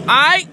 All right.